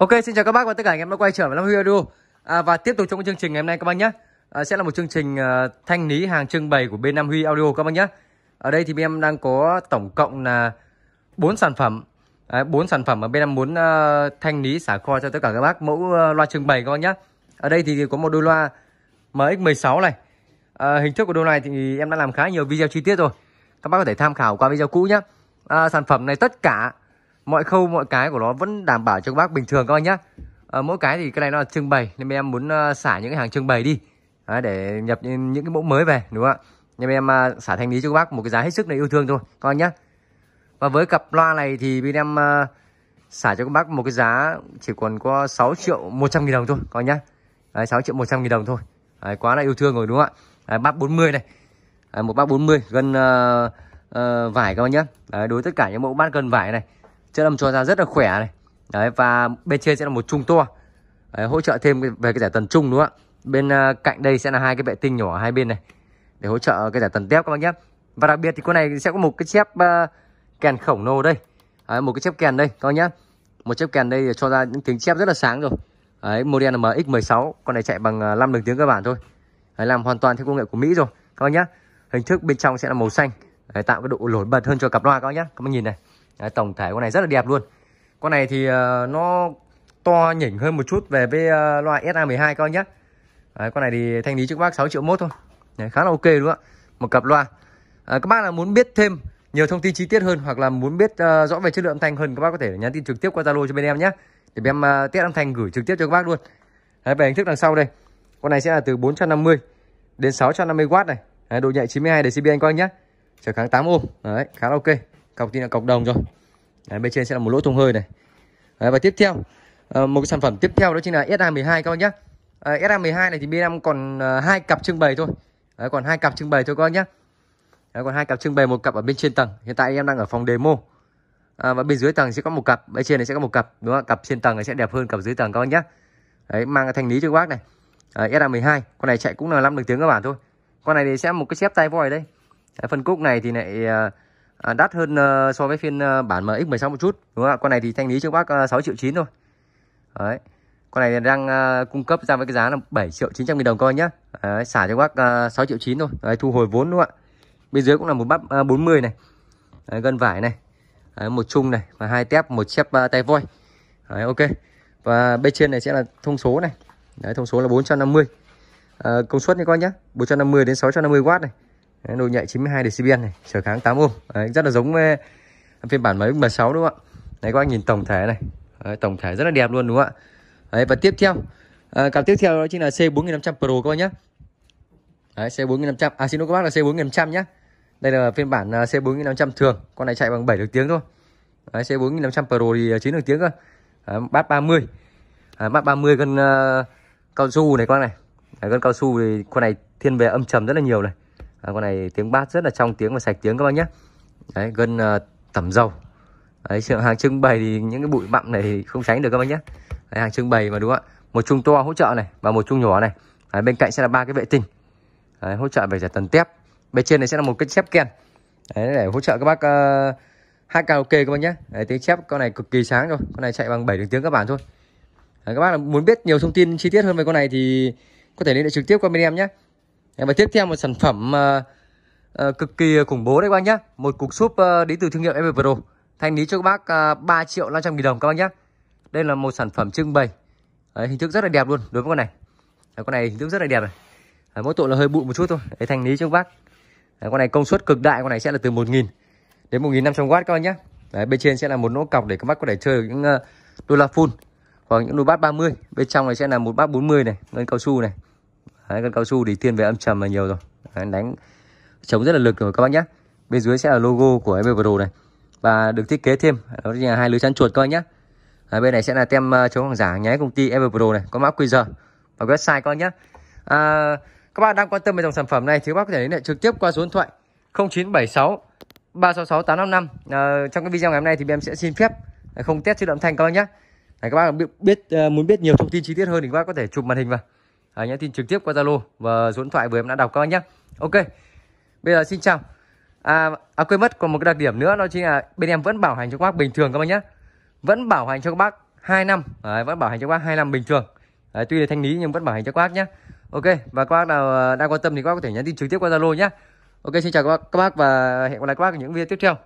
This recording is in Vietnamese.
Ok, xin chào các bác và tất cả anh em đã quay trở về Long Huy Audio. À, Và tiếp tục trong chương trình ngày hôm nay các bác nhé. À, Sẽ là một chương trình uh, thanh lý hàng trưng bày của bên Nam Huy Audio các bác nhé. Ở đây thì bên em đang có tổng cộng là 4 sản phẩm. À, 4 sản phẩm mà bên em muốn uh, thanh lý xả kho cho tất cả các bác mẫu uh, loa trưng bày các bác nhé. Ở đây thì có một đôi loa MX16 này. À, Hình thức của đôi này thì em đã làm khá nhiều video chi tiết rồi. Các bác có thể tham khảo qua video cũ nhé. À, Sản phẩm này tất cả mọi khâu mọi cái của nó vẫn đảm bảo cho các bác bình thường các bác nhá. À, mỗi cái thì cái này nó là trưng bày nên em muốn uh, xả những cái hàng trưng bày đi. Đấy, để nhập những, cái mẫu mới về đúng không ạ? Nhưng em uh, xả thanh lý cho các bác một cái giá hết sức là yêu thương thôi các bác nhá. Và với cặp loa này thì bên em uh, xả cho các bác một cái giá chỉ còn có 6 triệu 100 nghìn đồng thôi các bác nhá. Đấy, 6 triệu 100 nghìn đồng thôi. Đấy, quá là yêu thương rồi đúng không ạ? Đấy, bác 40 này. Đấy, một bác 40 gần uh, uh, vải các bác nhá. Đấy, đối với tất cả những mẫu bát gần vải này chất âm cho ra rất là khỏe này. Đấy và bên trên sẽ là một trung to đấy, hỗ trợ thêm về cái giải tần trung đúng không ạ? Bên uh, cạnh đây sẽ là hai cái vệ tinh nhỏ hai bên này để hỗ trợ cái giải tần tép các bác nhé. Và đặc biệt thì con này sẽ có một cái chép uh, kèn khổng lồ đây. Đấy, một cái chép kèn đây các bác nhé. Một chép kèn đây cho ra những tiếng chép rất là sáng rồi. Đấy model là MX16 con này chạy bằng à, 5 đường tiếng cơ bản thôi. Đấy, làm hoàn toàn theo công nghệ của Mỹ rồi các bác nhé. Hình thức bên trong sẽ là màu xanh. Đấy, tạo cái độ nổi bật hơn cho cặp loa các bác nhé. Các bác nhìn này. Đấy, tổng thể con này rất là đẹp luôn. Con này thì uh, nó to nhỉnh hơn một chút về với uh, loại SA12 các anh nhé Đấy, con này thì thanh lý trước bác 6 triệu mốt thôi. Đấy, khá là ok đúng không ạ? Một cặp loa. À, các bác là muốn biết thêm nhiều thông tin chi tiết hơn hoặc là muốn biết uh, rõ về chất lượng âm thanh hơn các bác có thể nhắn tin trực tiếp qua zalo cho bên em nhé để em uh, test âm thanh gửi trực tiếp cho các bác luôn. Đấy, về hình thức đằng sau đây. Con này sẽ là từ 450 đến 650W này. Đấy, độ nhạy 92 decibel anh các nhé trở kháng 8 ohm. Đấy, khá là ok cọc tin là cọc đồng rồi. Đấy, bên trên sẽ là một lỗ thông hơi này. Đấy, và tiếp theo ờ, một cái sản phẩm tiếp theo đó chính là SA12 các bác nhé uh, SA12 này thì bên em còn ờ, hai cặp trưng bày thôi. Đấy, còn hai cặp trưng bày thôi các bác nhé Đấy, còn hai cặp trưng bày một cặp ở bên trên tầng. Hiện tại em đang ở phòng demo. À, và bên dưới tầng sẽ có một cặp bên trên này sẽ có một cặp đúng không cặp trên tầng này sẽ đẹp hơn cặp dưới tầng các bác nhé đấy mang cái thanh lý cho các bác này. À, SA12 con này chạy cũng là 5 đường tiếng các bạn thôi. Con này thì sẽ một cái xếp tay voi đây. Đấy, phần cúc này thì lại uh, à, đắt hơn uh, so với phiên uh, bản MX16 một chút đúng không ạ? Con này thì thanh lý cho bác ờ, uh, 6 triệu 9 thôi. Đấy. Con này đang uh, cung cấp ra với cái giá là 7 triệu 900 nghìn đồng coi nhá. Đấy, xả cho bác uh, 6 triệu 9 thôi. Đấy, thu hồi vốn đúng không ạ? Bên dưới cũng là một bắp uh, 40 này. Đấy, gân vải này. Đấy, một chung này và hai tép một chép uh, tay voi. Đấy, ok. Và bên trên này sẽ là thông số này. Đấy, thông số là 450 à, công suất nha coi nhá. 450 đến 650W này. Đấy, nồi nhạy 92 decibel này trở kháng 8 ohm. Đấy, rất là giống với phiên bản mới M6 đúng không ạ? Đấy các anh nhìn tổng thể này. Đấy, tổng thể rất là đẹp luôn đúng không ạ? Đấy, và tiếp theo à, cặp tiếp theo đó chính là C4500 Pro các bác nhé. Đấy, C4500 à xin lỗi các bác là C4500 nhé. Đây là phiên bản à, C4500 thường. Con này chạy bằng 7 được tiếng thôi. Đấy, C4500 Pro thì à, 9 được tiếng cơ. Đấy, bát 30 à, bát 30 con uh, cao su này các bác này. Đấy, con cao su thì con này thiên về âm trầm rất là nhiều này à, con này tiếng bát rất là trong tiếng và sạch tiếng các bác nhé. Đấy gân uh, tẩm dầu. Đấy hàng trưng bày thì những cái bụi bặm này thì không tránh được các bác nhé. Đấy, hàng trưng bày mà đúng không ạ? Một chung to hỗ trợ này và một chung nhỏ này. Đấy, bên cạnh sẽ là ba cái vệ tinh. Đấy, hỗ trợ về giải tần tép. Bên trên này sẽ là một cái chép ken. Đấy, để hỗ trợ các bác uh, hát karaoke các bác nhé. Đấy, tiếng chép con này cực kỳ sáng rồi. Con này chạy bằng 7 đường tiếng các bạn thôi. Đấy, các bác muốn biết nhiều thông tin chi tiết hơn về con này thì có thể liên hệ trực tiếp qua bên em nhé em và tiếp theo một sản phẩm uh, uh, cực kỳ khủng bố đấy các bác nhá. Một cục súp uh, đến từ thương hiệu em Pro. Thanh lý cho các bác uh, 3 triệu 500 nghìn đồng các bác nhá. Đây là một sản phẩm trưng bày. Đấy, hình thức rất là đẹp luôn đối với con này. Đấy, con này hình thức rất là đẹp này. Đấy, mỗi tội là hơi bụi một chút thôi. Đấy, thanh lý cho các bác. Đấy, con này công suất cực đại con này sẽ là từ 1.000 đến 1.500W các bác nhá. Đấy, bên trên sẽ là một nỗ cọc để các bác có thể chơi những uh, đô la full hoặc những đôi bát 30 bên trong này sẽ là một bát 40 này ngân cao su này. Đấy, con cao su thì thiên về âm trầm là nhiều rồi. Đấy, đánh chống rất là lực rồi các bác nhé bên dưới sẽ là logo của em Pro này. Và được thiết kế thêm đó là hai lưới chắn chuột các bác nhé à, bên này sẽ là tem ờ, chống hàng giả nháy công ty em Pro này có mã QR và website các bác nhé à, các bạn đang quan tâm về dòng sản phẩm này thì các bác có thể liên hệ trực tiếp qua số điện thoại 0976 366 855 à, trong cái video ngày hôm nay thì em sẽ xin phép ờ, không test chất lượng thanh các bác nhé Đấy, các bác biết, biết muốn biết nhiều thông tin chi tiết hơn thì các bác có thể chụp màn hình vào à, nhắn tin trực tiếp qua Zalo và số điện thoại vừa em đã đọc các bác nhé Ok bây giờ xin chào à, à quên mất còn một cái đặc điểm nữa đó chính là bên em vẫn bảo hành cho các bác bình thường các bác nhé vẫn bảo hành cho các bác 2 năm đấy, vẫn bảo hành cho các bác 2 năm bình thường đấy, tuy là thanh lý nhưng vẫn bảo hành cho các bác nhé ok và các bác nào đang quan tâm thì các bác có thể nhắn tin trực tiếp qua zalo nhé ok xin chào các bác, các bác và hẹn gặp lại các bác ở những video tiếp theo